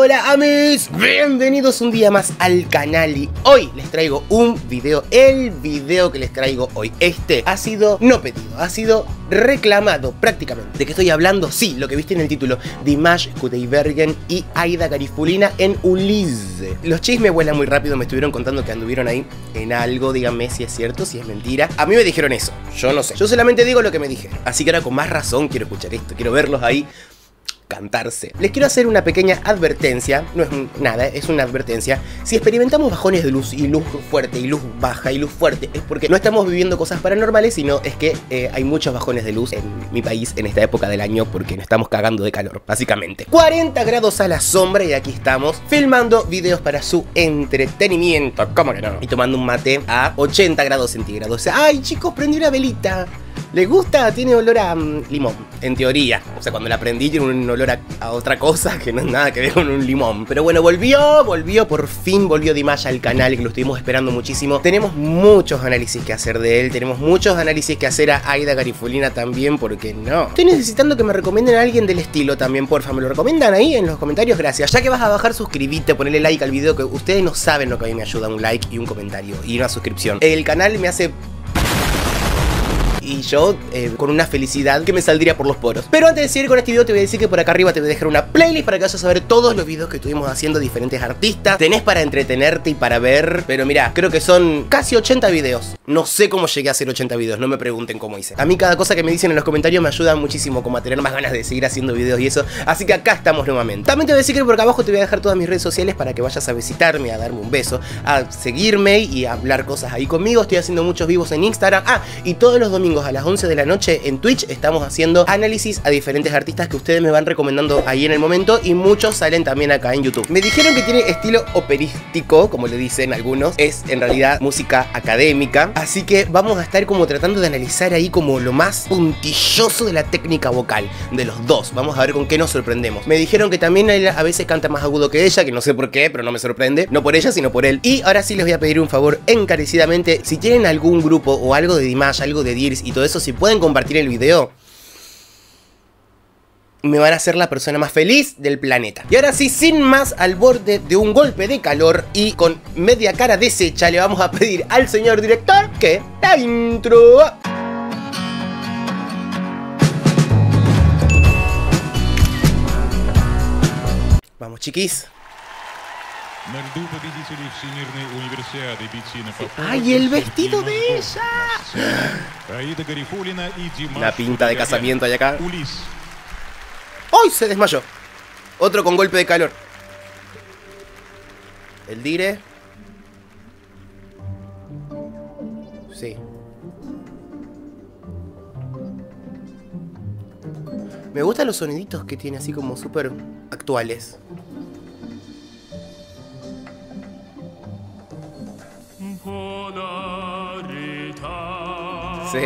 Hola amis, bienvenidos un día más al canal y hoy les traigo un video, el video que les traigo hoy, este ha sido no pedido, ha sido reclamado prácticamente. ¿De qué estoy hablando? Sí, lo que viste en el título, Dimash Kuteibergen y Aida Garifulina en Ulisse. Los chismes vuelan muy rápido, me estuvieron contando que anduvieron ahí en algo, díganme si es cierto, si es mentira. A mí me dijeron eso, yo no sé, yo solamente digo lo que me dijeron. Así que ahora con más razón quiero escuchar esto, quiero verlos ahí cantarse. Les quiero hacer una pequeña advertencia, no es nada, es una advertencia. Si experimentamos bajones de luz y luz fuerte y luz baja y luz fuerte, es porque no estamos viviendo cosas paranormales, sino es que eh, hay muchos bajones de luz en mi país en esta época del año porque nos estamos cagando de calor, básicamente. 40 grados a la sombra y aquí estamos filmando videos para su entretenimiento, ¿cómo que no? Y tomando un mate a 80 grados centígrados. ¡Ay, chicos, prendí una velita! ¿Le gusta? Tiene olor a mm, limón, en teoría. O sea, cuando la prendí tiene un olor a, otra cosa que no es nada que ver con un limón. Pero bueno, volvió, volvió, por fin volvió Dimaya al canal, que lo estuvimos esperando muchísimo. Tenemos muchos análisis que hacer de él, tenemos muchos análisis que hacer a Aida Garifulina también, porque no. Estoy necesitando que me recomienden a alguien del estilo también, porfa. ¿Me lo recomiendan ahí en los comentarios? Gracias. Ya que vas a bajar, suscríbete, ponele like al video, que ustedes no saben lo que a mí me ayuda un like y un comentario y una suscripción. El canal me hace y yo eh, con una felicidad que me saldría por los poros. Pero antes de seguir con este video te voy a decir que por acá arriba te voy a dejar una playlist para que vayas a ver todos los videos que estuvimos haciendo diferentes artistas. Tenés para entretenerte y para ver, pero mira, creo que son casi 80 videos. No sé cómo llegué a hacer 80 videos, no me pregunten cómo hice. A mí cada cosa que me dicen en los comentarios me ayuda muchísimo como a tener más ganas de seguir haciendo videos y eso. Así que acá estamos nuevamente. También te voy a decir que por acá abajo te voy a dejar todas mis redes sociales para que vayas a visitarme, a darme un beso, a seguirme y a hablar cosas ahí conmigo. Estoy haciendo muchos vivos en Instagram. Ah, y todos los domingos a las 11 de la noche en Twitch estamos haciendo análisis a diferentes artistas que ustedes me van recomendando ahí en el momento y muchos salen también acá en YouTube. Me dijeron que tiene estilo operístico, como le dicen algunos, es en realidad música académica, así que vamos a estar como tratando de analizar ahí como lo más puntilloso de la técnica vocal de los dos. Vamos a ver con qué nos sorprendemos. Me dijeron que también él a veces canta más agudo que ella, que no sé por qué, pero no me sorprende. No por ella, sino por él. Y ahora sí les voy a pedir un favor encarecidamente. Si tienen algún grupo o algo de Dimash, algo de Dears y todo eso, si pueden compartir el video, me van a hacer la persona más feliz del planeta. Y ahora sí, sin más, al borde de un golpe de calor y con media cara deshecha, le vamos a pedir al señor director que la intro. Vamos, chiquis. ¡Ay, el vestido de ella! La pinta de casamiento allá acá. ¡Ay, se desmayó! Otro con golpe de calor. El dire. Sí. Me gustan los soniditos que tiene así como súper actuales. Sí.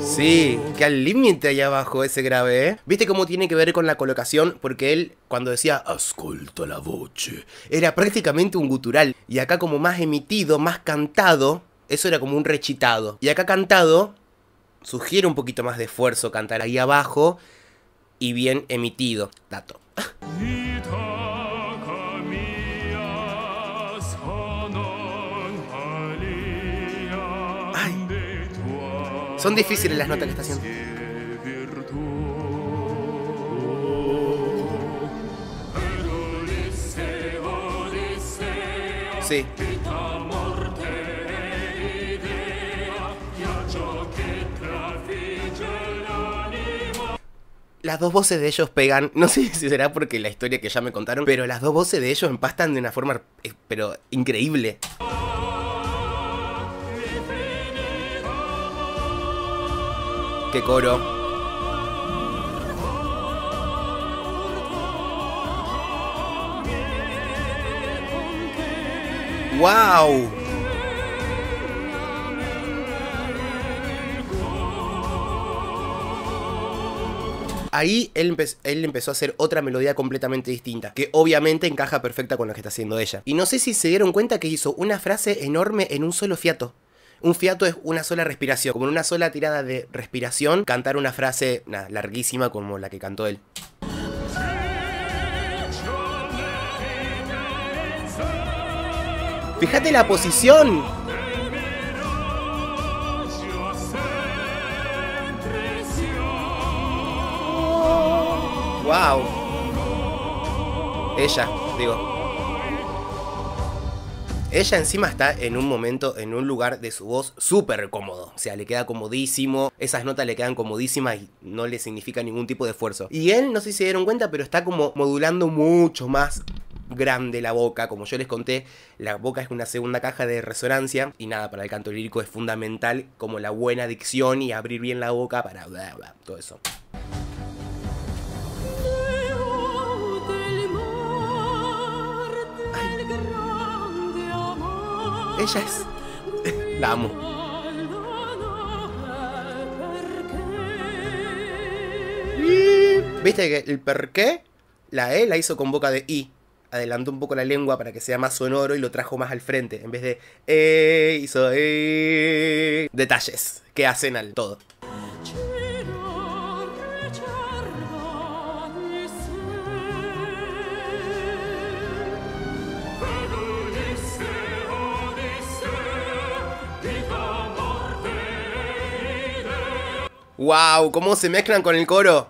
Sí, que al límite allá abajo ese grave, ¿eh? ¿Viste cómo tiene que ver con la colocación? Porque él, cuando decía ascolta la voce, era prácticamente un gutural. Y acá como más emitido, más cantado, eso era como un rechitado. Y acá cantado, sugiere un poquito más de esfuerzo cantar ahí abajo y bien emitido. Dato. Son difíciles las notas que está haciendo. Sí. Las dos voces de ellos pegan, no sé si será porque la historia que ya me contaron, pero las dos voces de ellos empastan de una forma, eh, pero increíble. Qué coro. ¡Wow! Ahí él, empezó a hacer otra melodía completamente distinta, que obviamente encaja perfecta con lo que está haciendo ella. Y no sé si se dieron cuenta que hizo una frase enorme en un solo fiato. Un fiato es una sola respiración, como en una sola tirada de respiración, cantar una frase larguísima como la que cantó él. Fíjate la posición. Ella, digo. Ella encima está en un momento, en un lugar de su voz súper cómodo. O sea, le queda comodísimo. Esas notas le quedan comodísimas y no le significa ningún tipo de esfuerzo. Y él, no sé si se dieron cuenta, pero está como modulando mucho más grande la boca. Como yo les conté, la boca es una segunda caja de resonancia. Y nada, para el canto lírico es fundamental como la buena dicción y abrir bien la boca para todo eso. Ella es... La amo. ¿Viste que el per qué? La E la hizo con boca de I. Adelantó un poco la lengua para que sea más sonoro y lo trajo más al frente. En vez de E, hizo E. Detalles que hacen al todo. ¡Wow! ¿Cómo se mezclan con el coro?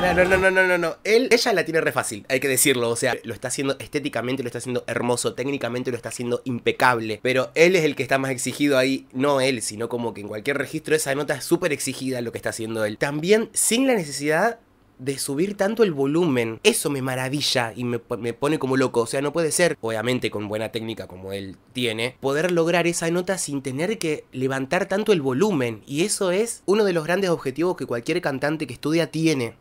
No, no, no, no, no, no. Él, ella la tiene re fácil, hay que decirlo. O sea, lo está haciendo estéticamente, lo está haciendo hermoso, técnicamente lo está haciendo impecable. Pero él es el que está más exigido ahí, no él, sino como que en cualquier registro esa nota es súper exigida lo que está haciendo él. También sin la necesidad de subir tanto el volumen. Eso me maravilla y me, pone como loco. O sea, no puede ser, obviamente con buena técnica como él tiene, poder lograr esa nota sin tener que levantar tanto el volumen. Y eso es uno de los grandes objetivos que cualquier cantante que estudia tiene.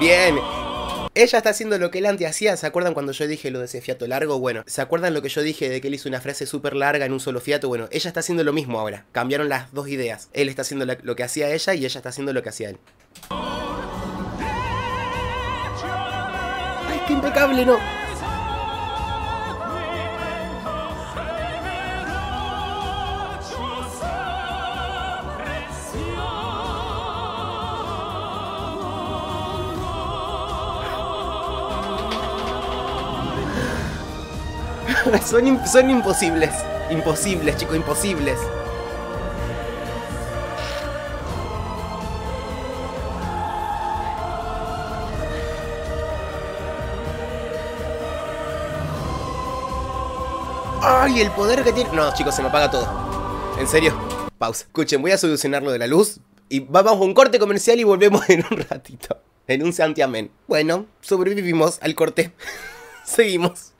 Bien, ella está haciendo lo que él antes hacía. ¿Se acuerdan cuando yo dije lo de ese fiato largo? Bueno, ¿se acuerdan lo que yo dije de que él hizo una frase súper larga en un solo fiato? Bueno, ella está haciendo lo mismo ahora. Cambiaron las dos ideas. Él está haciendo lo que hacía ella y ella está haciendo lo que hacía él. ¡Ay, qué impecable, no! son, imposibles. Imposibles, chicos, imposibles. ¡Ay, el poder que tiene! No, chicos, se me apaga todo. En serio. Pausa. Escuchen, voy a solucionar lo de la luz. Y vamos a un corte comercial y volvemos en un ratito. En un santiamén. Bueno, sobrevivimos al corte. Seguimos.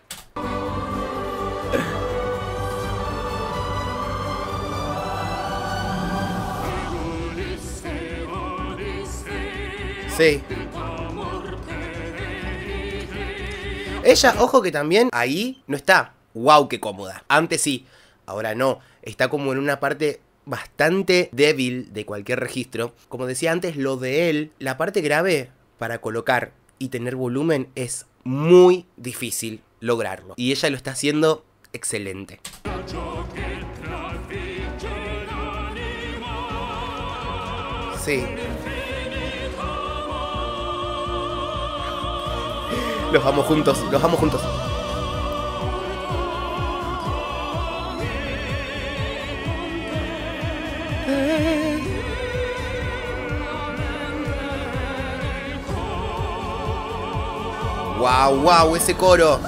Ella, ojo que también ahí no está. ¡Wow, qué cómoda! Antes sí, ahora no. Está como en una parte bastante débil de cualquier registro. Como decía antes, lo de él, la parte grave para colocar y tener volumen es muy difícil lograrlo. Y ella lo está haciendo excelente. Sí. Los vamos juntos, los vamos juntos. Wow, wow, ese coro.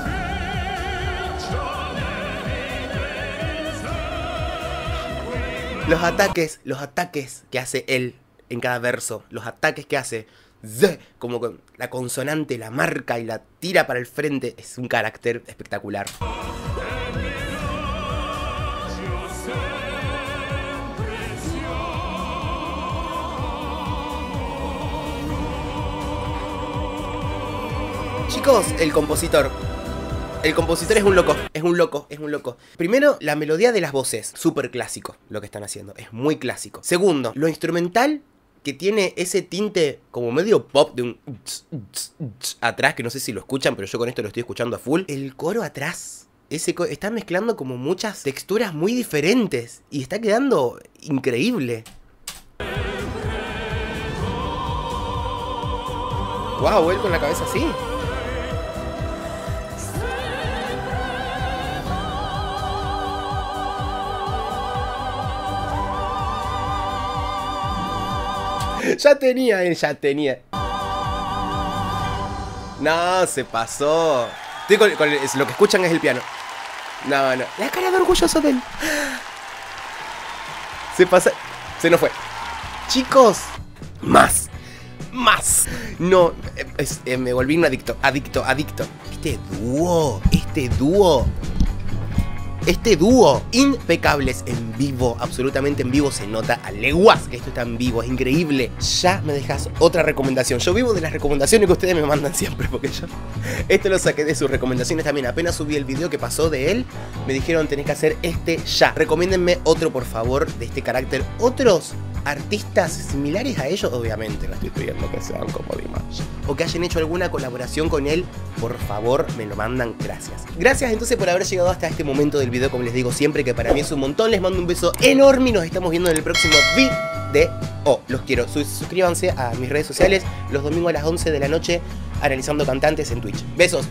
Los ataques, los ataques que hace él en cada verso, los ataques que hace como la consonante, la marca y la tira para el frente. Es un carácter espectacular. Chicos, el compositor. El compositor es un loco, es un loco, es un loco. Primero, la melodía de las voces, súper clásico lo que están haciendo, es muy clásico. Segundo, lo instrumental que tiene ese tinte como medio pop de un atrás, que no sé si lo escuchan, pero yo con esto lo estoy escuchando a full. El coro atrás, ese está mezclando como muchas texturas muy diferentes y está quedando increíble. Wow, él con la cabeza así. Ya tenía él, ya tenía. No, se pasó. Estoy con, lo que escuchan es el piano. No, no. La cara de orgulloso de él. Se pasa. Se nos fue. Chicos, más. Más. No, eh, me volví un adicto, adicto, adicto. Este dúo, este dúo este dúo, impecables en vivo, absolutamente en vivo, se nota a leguas que esto está en vivo, es increíble. Ya me dejas otra recomendación. Yo vivo de las recomendaciones que ustedes me mandan siempre, porque yo esto lo saqué de sus recomendaciones también. Apenas subí el video que pasó de él, me dijeron tenés que hacer este ya. Recomiéndenme otro, por favor, de este carácter. Otros artistas similares a ellos, obviamente no estoy pidiendo que sean como Dimash, o que hayan hecho alguna colaboración con él, por favor me lo mandan, gracias. Gracias entonces por haber llegado hasta este momento del video, como les digo siempre, que para mí es un montón, les mando un beso enorme y nos estamos viendo en el próximo video. Los quiero, suscríbanse a mis redes sociales los domingos a las 11 de la noche analizando cantantes en Twitch. Besos.